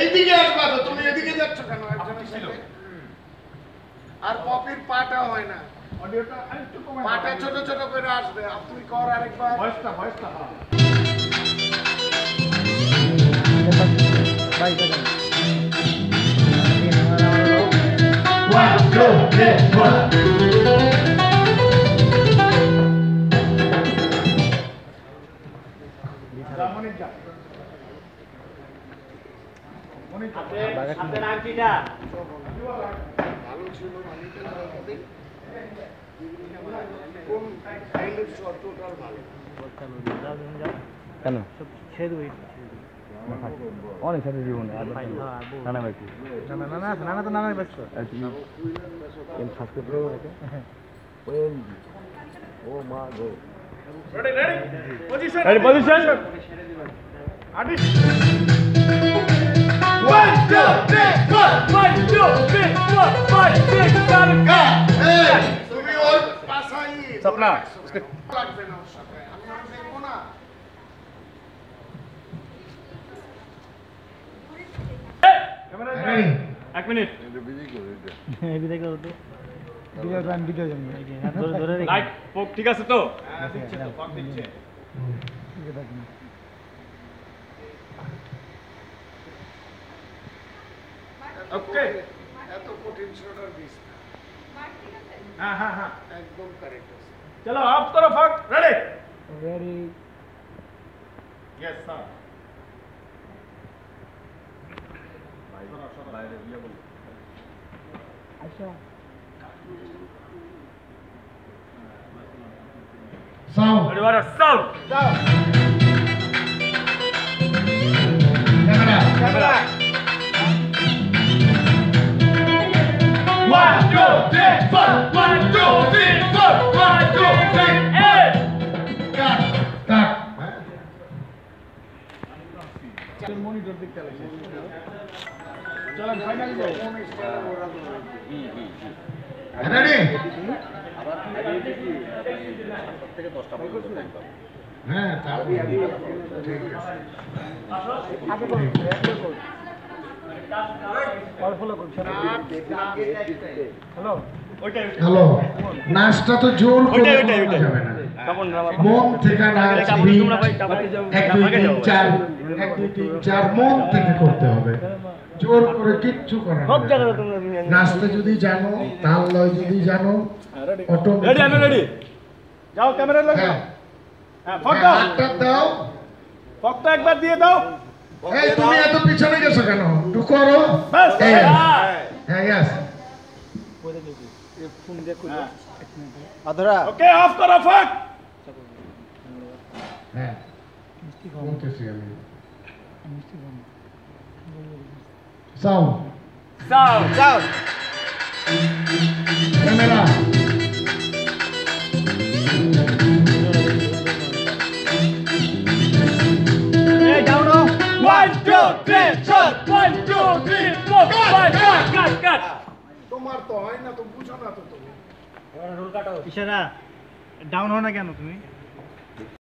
এইদিকে আসবা তো তুমি এদিকে যাচ্ছ কেন একজনের সাথে? আর পপির পাটা হয় না। পাটা ছোট ছোট করে আসবে। আর তুই কর আরেকবার। ভালো ছিল কোন ফাইলের শর্তটার ভালো। কেন? অনেক সাথে জীবন নানা তো নানা ব্যস্ত। এম সাবস্ক্রাইব করো এটা ওয়েল ও মা গো। রেডি পজিশন তুমি ওর পাশাই স্বপ্না লাগবে না ওর সাথে আমি আর দেখব না এক মিনিট। লাইট ফোক ঠিক আছে তো? ওকে এত কঠিন ছোটার বিষ না। হ্যাঁ হ্যাঁ হ্যাঁ। একদম কারেক্ট আছে। চলো অফ করো ফক ready yes sir sound ready war sound camera camera One, monitor দেখতে লাগছে চলেন ফাইনাল গো রেডি হ্যাঁ ঠিক আছে। হ্যালো হ্যালো নাচটা তো জোর করে। যাবে না। মন যাও। এক দুই তিন চার এক দুই তিন চার মন থেকে করতে হবে। জোর করে কিচ্ছু। তোমরা নাচতে যদি জানো তাল লয় যদি জানো অটো রেডি আমি রেডি যাও ক্যামেরা লাগো। হ্যাঁ। হ্যাঁ হ্যাঁ, দাও। হাতটা দাও। ফকটা একবার দিয়ে দাও। এই তুমি এত পিছনে গেছো কেন? একটু করো। হ্যাঁ। হ্যাঁ। ইয়াস ওকে অফ করো ফক। হ্যাঁ। বলতেছি আমি। Sound sound sound camera. One, two, three, four. One, two, three, four. Five, cut, cut, cut. তোমার তো হয় না তো বুঝো না তো তুমি। ইশারা ডাউন হও না কেন তুমি?